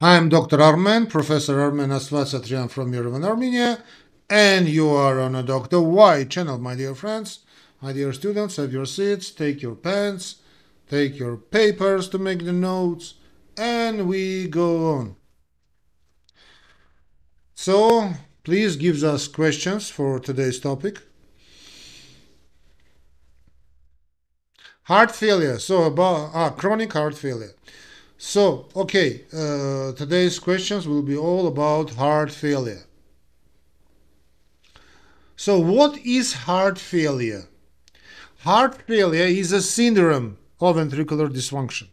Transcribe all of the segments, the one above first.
I'm Dr. Armen, Professor Armen Astvatsatryan from Yerevan, Armenia, and you are on a Dr. Why channel, my dear friends. My dear students, have your seats, take your pens, take your papers to make the notes, and we go on. So, please give us questions for today's topic. Heart failure. So about ah, chronic heart failure. So, okay, uh, today's questions will be all about heart failure. So, what is heart failure? Heart failure is a syndrome of ventricular dysfunction.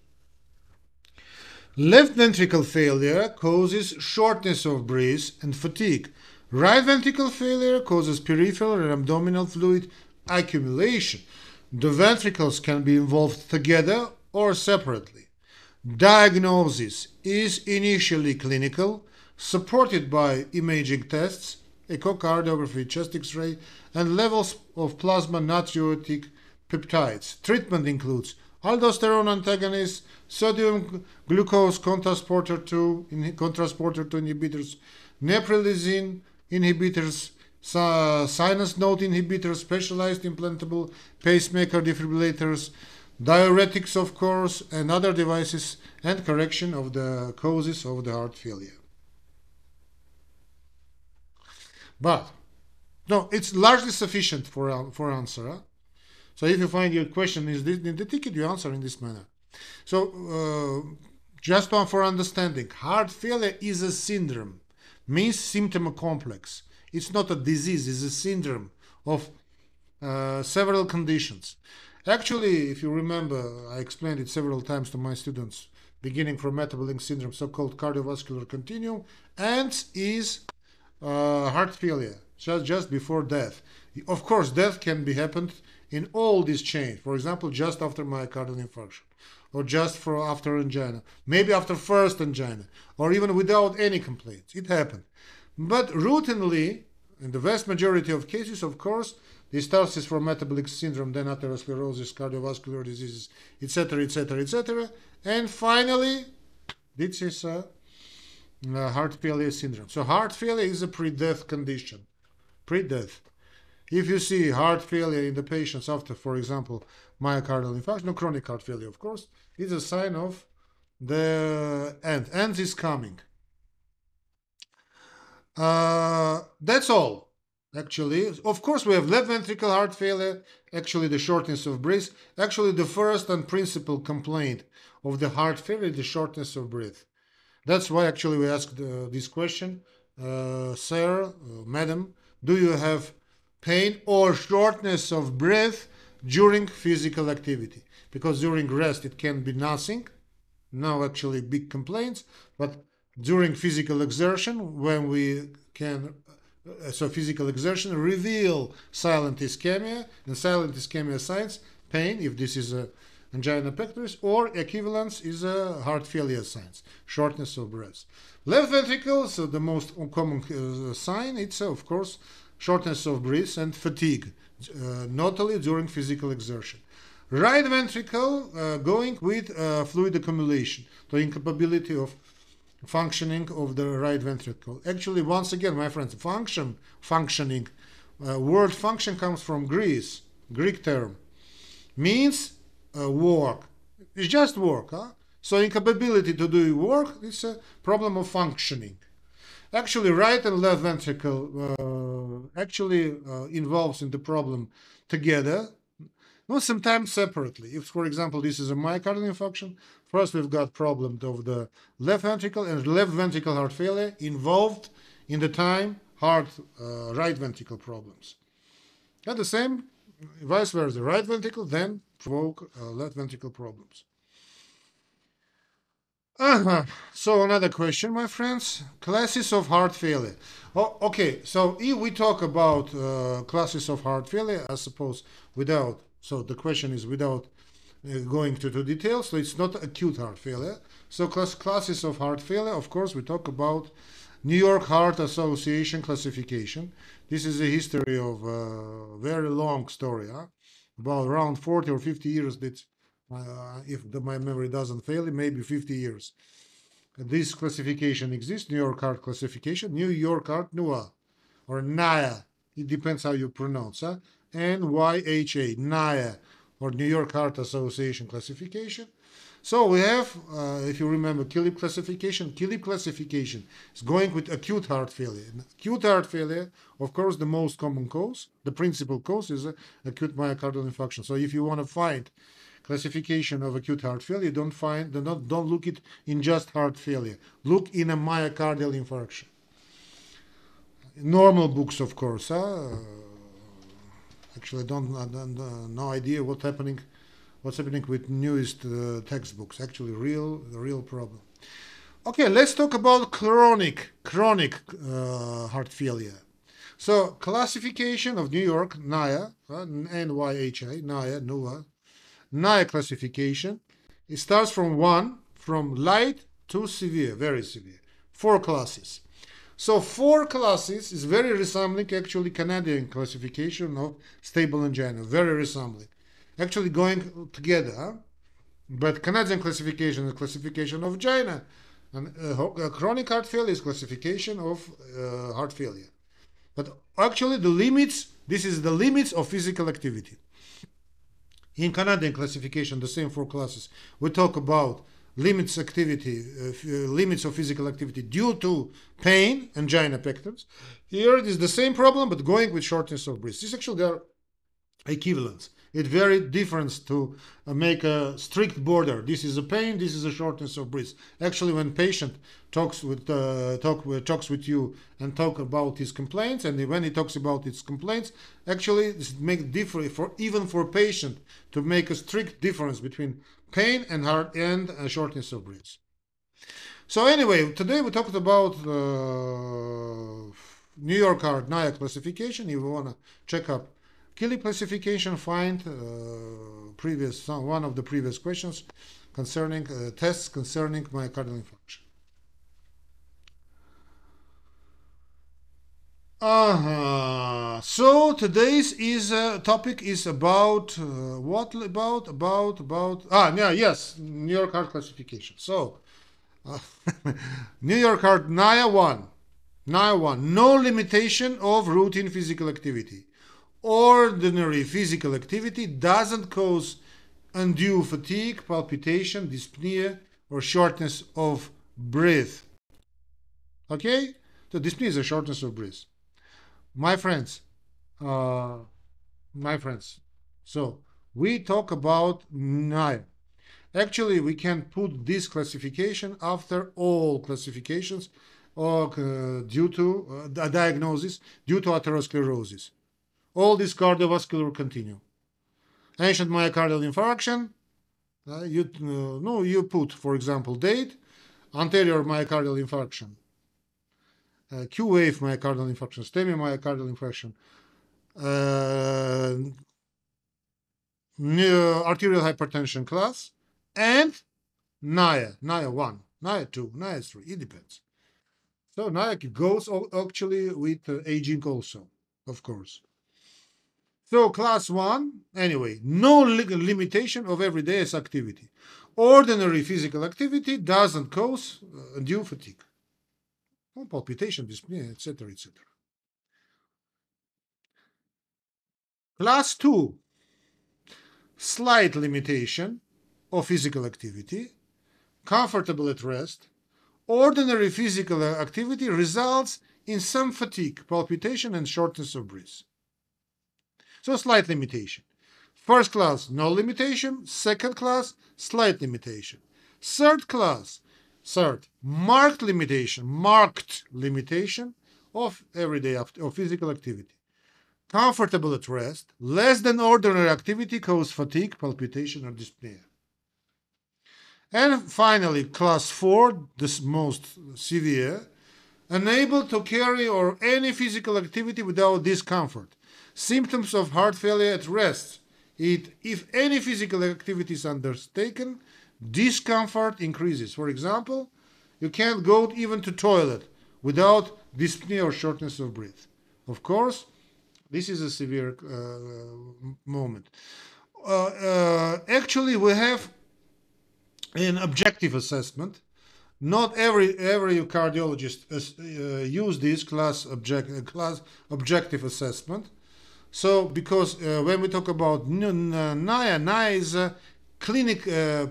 Left ventricle failure causes shortness of breath and fatigue. Right ventricle failure causes peripheral and abdominal fluid accumulation. The ventricles can be involved together or separately. Diagnosis is initially clinical, supported by imaging tests, echocardiography, chest x-ray, and levels of plasma natriuretic peptides. Treatment includes aldosterone antagonists, sodium glucose cotransporter 2, cotransporter 2 inhibitors, neprilysin inhibitors, sinus node inhibitors, specialized implantable pacemaker defibrillators, diuretics, of course, and other devices, and correction of the causes of the heart failure. But, no, it's largely sufficient for, for answer. Huh? So if you find your question is in the ticket, you answer in this manner. So, uh, just one for understanding, heart failure is a syndrome, means symptom complex. It's not a disease, it's a syndrome of uh, several conditions. Actually, if you remember, I explained it several times to my students, beginning from metabolic syndrome, so-called cardiovascular continuum, and is uh, heart failure, just, just before death. Of course, death can be happened in all these chains. For example, just after myocardial infarction, or just for after angina, maybe after first angina, or even without any complaints. It happened. But routinely, in the vast majority of cases, of course, this starts metabolic syndrome, then atherosclerosis, cardiovascular diseases, etc., etc., etc. And finally, this is a, a heart failure syndrome. So heart failure is a pre-death condition. Pre-death. If you see heart failure in the patients after, for example, myocardial infarction, no chronic heart failure, of course, it's a sign of the end. End is coming. Uh, that's all, actually. Of course, we have left ventricle heart failure, actually the shortness of breath. Actually, the first and principal complaint of the heart failure the shortness of breath. That's why actually we asked uh, this question. Uh, sir, uh, madam, do you have pain or shortness of breath during physical activity? Because during rest it can be nothing, no actually big complaints, but during physical exertion when we can uh, so physical exertion reveal silent ischemia and silent ischemia signs pain if this is a angina pectoris or equivalence is a heart failure signs shortness of breath. Left ventricle so the most common uh, sign it's uh, of course shortness of breath and fatigue uh, notably during physical exertion. Right ventricle uh, going with fluid accumulation the incapability of functioning of the right ventricle. Actually, once again, my friends, function, functioning, uh, word function comes from Greece, Greek term, means uh, work. It's just work. Huh? So incapability to do work is a problem of functioning. Actually, right and left ventricle uh, actually uh, involves in the problem together well, sometimes separately. If, for example, this is a myocardial infarction, first we've got problem of the left ventricle and left ventricle heart failure involved in the time heart uh, right ventricle problems. And the same, vice versa, right ventricle then provoke uh, left ventricle problems. Uh-huh. So another question, my friends. Classes of heart failure. Oh, okay. So if we talk about uh, classes of heart failure, I suppose without so the question is without uh, going to the details, so it's not acute heart failure. So class, classes of heart failure, of course, we talk about New York Heart Association classification. This is a history of a very long story, huh? about around 40 or 50 years. That, uh, if the, my memory doesn't fail, maybe 50 years. this classification exists, New York Heart classification, New York Heart NUA, or NIA, it depends how you pronounce, huh? N-Y-H-A, NIA, or New York Heart Association classification. So we have, uh, if you remember, Killip classification. Killip classification is going with acute heart failure. Acute heart failure, of course, the most common cause, the principal cause is uh, acute myocardial infarction. So if you want to find classification of acute heart failure, don't find, don't, don't look it in just heart failure. Look in a myocardial infarction. Normal books, of course. Huh? Actually, I don't, I uh, no idea what's happening what's happening with newest uh, textbooks. Actually, real, real problem. Okay, let's talk about chronic, chronic uh, heart failure. So, classification of New York, NIA, uh, N-Y-H-A, NIA, NUA, NIA classification. It starts from one, from light to severe, very severe. Four classes. So four classes is very resembling actually Canadian classification of stable angina, very resembling actually going together. But Canadian classification is classification of angina, and uh, uh, chronic heart failure is classification of uh, heart failure. But actually, the limits. This is the limits of physical activity. In Canadian classification, the same four classes, we talk about limits activity, uh, uh, limits of physical activity due to pain, angina pectoris. Here it is the same problem, but going with shortness of breath. This actually are equivalents it's very different to uh, make a strict border. This is a pain. This is a shortness of breath. Actually, when patient talks with uh, talk uh, talks with you and talk about his complaints, and when he talks about his complaints, actually this make different for even for patient to make a strict difference between pain and heart and uh, shortness of breath. So anyway, today we talked about uh, New York Heart NIA classification. If you wanna check up Killip classification find uh, previous one of the previous questions concerning uh, tests concerning myocardial infarction. Uh-huh. So today's is uh, topic is about uh, what about about about ah yeah yes New York Heart classification. So uh, New York Heart NIA one NIA one no limitation of routine physical activity ordinary physical activity doesn't cause undue fatigue, palpitation, dyspnea, or shortness of breath. Okay? So dyspnea is a shortness of breath. My friends, uh, my friends, so we talk about NIA. Actually, we can put this classification after all classifications or uh, due to uh, diagnosis due to atherosclerosis all this cardiovascular continuum. Ancient myocardial infarction, uh, you, uh, no, you put, for example, date, anterior myocardial infarction, uh, Q-wave myocardial infarction, STEMI myocardial infarction, uh, arterial hypertension class, and NIA, NIA 1, NIA 2, NIA 3, it depends. So NIA goes actually with uh, aging also, of course. So class one, anyway, no limitation of everyday activity. Ordinary physical activity doesn't cause uh, undue fatigue. Palpitation, dyspnea, etc., etc. Class two, slight limitation of physical activity, comfortable at rest, ordinary physical activity results in some fatigue, palpitation, and shortness of breath. So slight limitation. First class, no limitation. Second class, slight limitation. Third class, third, marked limitation, marked limitation of everyday of physical activity. Comfortable at rest, less than ordinary activity cause fatigue, palpitation, or dyspnea. And finally, class 4, the most severe, unable to carry or any physical activity without discomfort, Symptoms of heart failure at rest. It, if any physical activity is undertaken, discomfort increases. For example, you can't go even to toilet without dyspnea or shortness of breath. Of course, this is a severe uh, moment. Uh, uh, actually, we have an objective assessment not every every cardiologist uh, use this class object uh, class objective assessment. So because uh, when we talk about NIA, NIA is a clinic uh,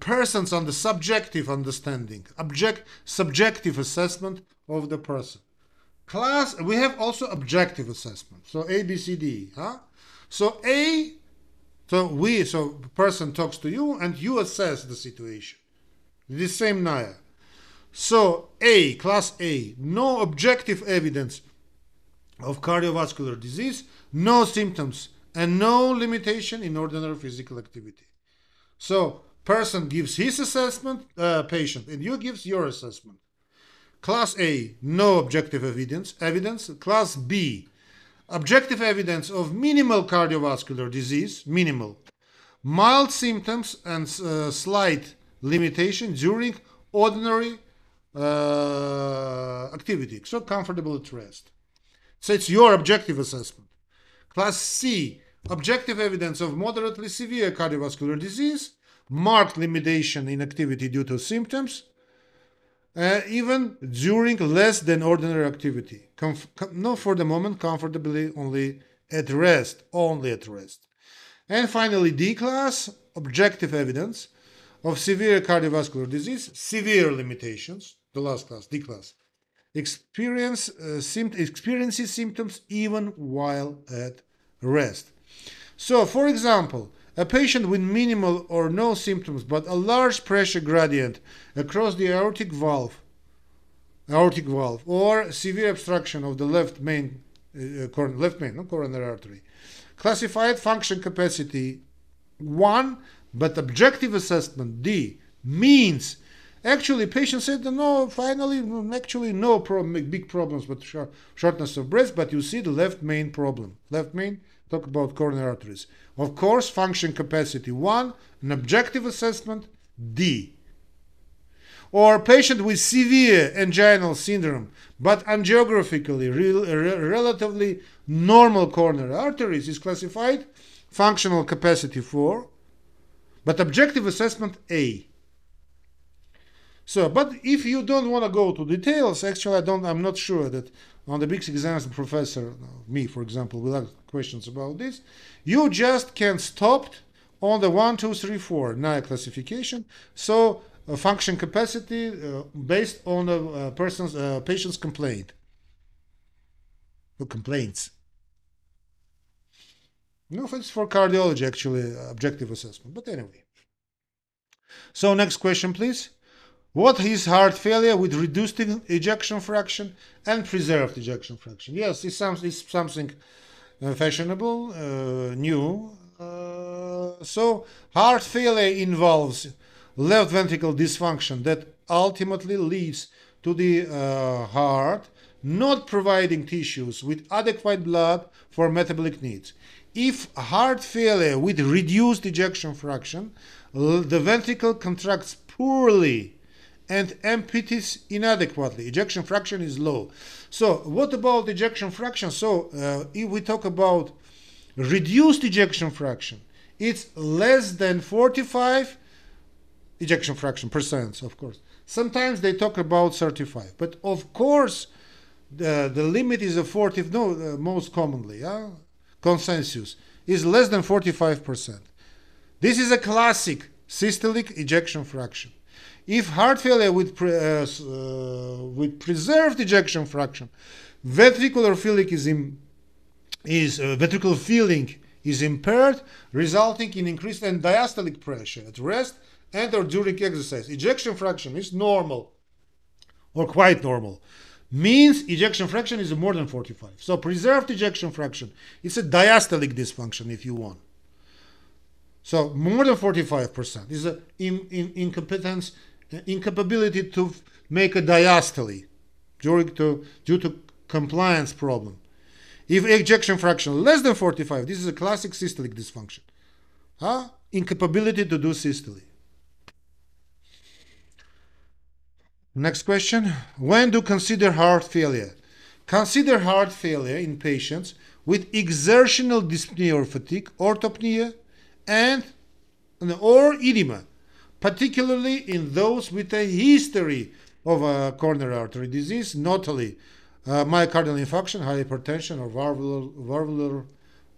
persons on the subjective understanding, object subjective assessment of the person. Class we have also objective assessment. So A B C D, huh? So A so we so person talks to you and you assess the situation. The same Naya. So A, class A, no objective evidence of cardiovascular disease, no symptoms, and no limitation in ordinary physical activity. So person gives his assessment, uh, patient, and you gives your assessment. Class A, no objective evidence. Evidence. Class B, objective evidence of minimal cardiovascular disease, minimal, mild symptoms and uh, slight limitation during ordinary uh, activity, so comfortable at rest. So it's your objective assessment. Class C, objective evidence of moderately severe cardiovascular disease, marked limitation in activity due to symptoms, uh, even during less than ordinary activity. Comf- com- no, for the moment, comfortably only at rest, only at rest. And finally, D class, objective evidence of severe cardiovascular disease, severe limitations, the last class, D class, experience, uh, experiences symptoms even while at rest. So, for example, a patient with minimal or no symptoms but a large pressure gradient across the aortic valve, aortic valve, or severe obstruction of the left main, uh, left main, no coronary artery, classified function capacity one but objective assessment, D, means actually patient said, no, finally, actually no problem, big problems with shortness of breath, but you see the left main problem. Left main, talk about coronary arteries. Of course, function capacity 1, an objective assessment, D. Or patient with severe anginal syndrome, but angiographically re- re- relatively normal coronary arteries is classified functional capacity 4, but objective assessment A. So, but if you don't want to go to details, actually, I don't. I'm not sure that on the big exams, professor, me, for example, will have questions about this. You just can stop on the one, two, three, four NIA classification. So, uh, function capacity uh, based on a uh, person's uh, patient's complaint, or complaints. No, it's for cardiology, actually, objective assessment. But anyway. So next question, please. What is heart failure with reduced ejection fraction and preserved ejection fraction? Yes, it's, some, it's something uh, fashionable, uh, new. Uh, so heart failure involves left ventricle dysfunction that ultimately leads to the uh, heart not providing tissues with adequate blood for metabolic needs. If heart failure with reduced ejection fraction, the ventricle contracts poorly and empties inadequately. Ejection fraction is low. So, what about ejection fraction? So, uh, if we talk about reduced ejection fraction, it's less than 45 ejection fraction percent, of course. Sometimes they talk about 35, but of course, the, the limit is a 40, no, uh, most commonly, consensus is less than 45%. This is a classic systolic ejection fraction. If heart failure with, pre, uh, uh, with preserved ejection fraction, ventricular filling is, is uh, ventricular filling is impaired, resulting in increased end diastolic pressure at rest and or during exercise. Ejection fraction is normal or quite normal means ejection fraction is more than 45. So preserved ejection fraction, it's a diastolic dysfunction if you want. So more than 45% is an in, in, incompetence, incapability to make a diastole due to, due to compliance problem. If ejection fraction less than 45, this is a classic systolic dysfunction. Huh? Incapability to do systole. Next question. When do consider heart failure? Consider heart failure in patients with exertional dyspnea or fatigue, orthopnea, and or edema, particularly in those with a history of a coronary artery disease, notably uh, myocardial infarction, hypertension, or valvular, valvular,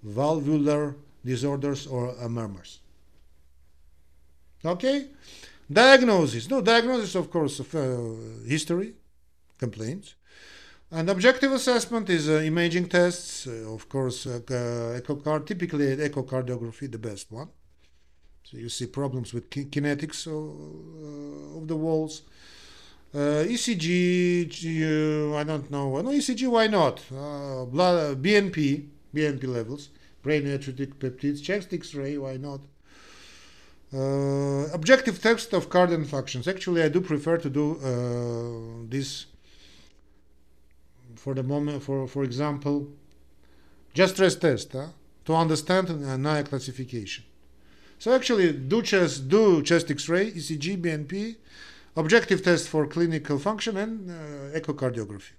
valvular disorders or uh, murmurs. Okay? Diagnosis. No, diagnosis, of course, of uh, history, complaints. And objective assessment is uh, imaging tests, uh, of course, uh, typically echocardiography, the best one. You see problems with ki kinetics of, of, the walls. ECG, I don't know. No, ECG, why not? blood, BNP, BNP levels, brain natriuretic peptides, chest X-ray, why not? Uh, objective test of cardiac functions. Actually, I do prefer to do uh, this for the moment, for, for example, just stress test huh, to understand NIA classification. So actually, do chest, do chest X-ray, ECG, BNP, objective test for clinical function, and uh, echocardiography.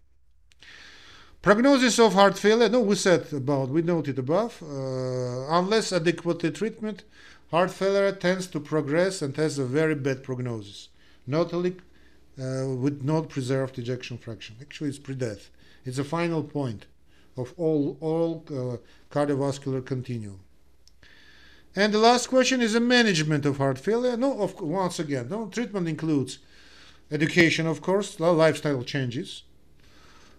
Prognosis of heart failure, no, we said about, we noted above, uh, unless adequately treatment, heart failure tends to progress and has a very bad prognosis, notably uh, with not preserved ejection fraction. Actually, it's pre-death. It's a final point of all, all uh, cardiovascular continuum. And the last question is a management of heart failure. No, of, once again, no treatment includes education, of course, lifestyle changes,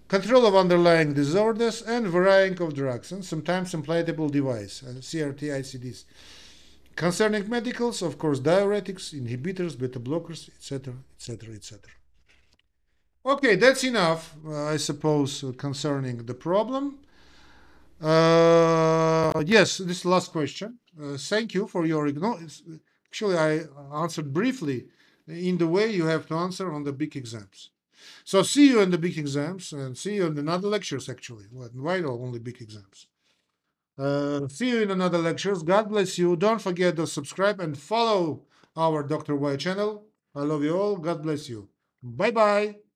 control of underlying disorders, and varying of drugs, and sometimes implantable device, uh, CRT, ICDs. Concerning medicals, of course, diuretics, inhibitors, beta blockers, etc., etc., etc. Okay, that's enough, uh, I suppose, uh, concerning the problem. Uh, yes, this last question. Uh, thank you for your. Actually, I answered briefly in the way you have to answer on the big exams. So see you in the big exams and see you in another lectures. Actually, why only big exams? Uh, see you in another lectures. God bless you. Don't forget to subscribe and follow our Dr. Why channel. I love you all. God bless you. Bye bye.